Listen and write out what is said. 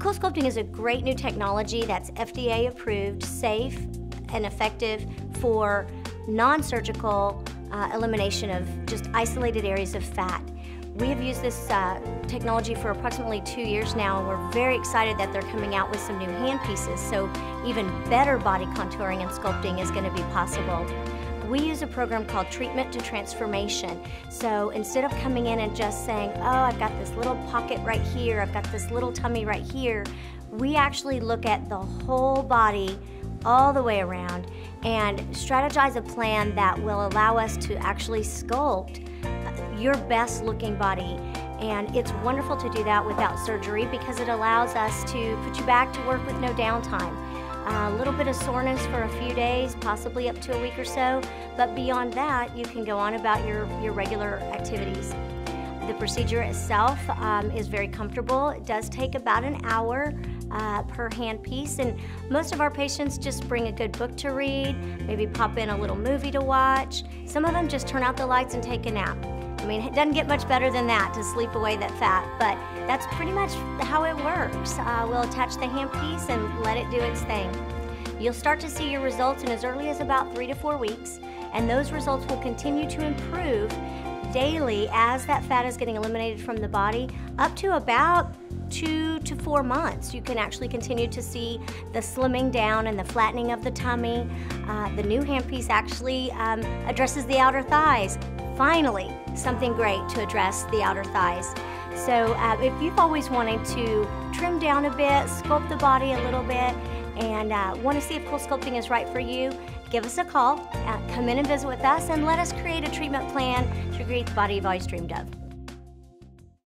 Cool Sculpting is a great new technology that's FDA approved, safe, and effective for non-surgical uh, elimination of just isolated areas of fat. We have used this uh, technology for approximately two years now, and we're very excited that they're coming out with some new hand pieces, so even better body contouring and sculpting is going to be possible. We use a program called Treatment to Transformation. So instead of coming in and just saying, oh, I've got this little pocket right here, I've got this little tummy right here, we actually look at the whole body all the way around and strategize a plan that will allow us to actually sculpt uh, your best looking body. And it's wonderful to do that without surgery because it allows us to put you back to work with no downtime. A little bit of soreness for a few days, possibly up to a week or so, but beyond that, you can go on about your, your regular activities. The procedure itself um, is very comfortable. It does take about an hour uh, per hand piece, and most of our patients just bring a good book to read, maybe pop in a little movie to watch. Some of them just turn out the lights and take a nap. I mean, it doesn't get much better than that to sleep away that fat, but that's pretty much how it works. Uh, we'll attach the handpiece and let it do its thing. You'll start to see your results in as early as about three to four weeks, and those results will continue to improve daily as that fat is getting eliminated from the body up to about two to four months. You can actually continue to see the slimming down and the flattening of the tummy. Uh, the new handpiece actually um, addresses the outer thighs finally something great to address the outer thighs. So uh, if you've always wanted to trim down a bit, sculpt the body a little bit, and uh, want to see if Cool Sculpting is right for you, give us a call, uh, come in and visit with us, and let us create a treatment plan to create the body you've always dreamed of.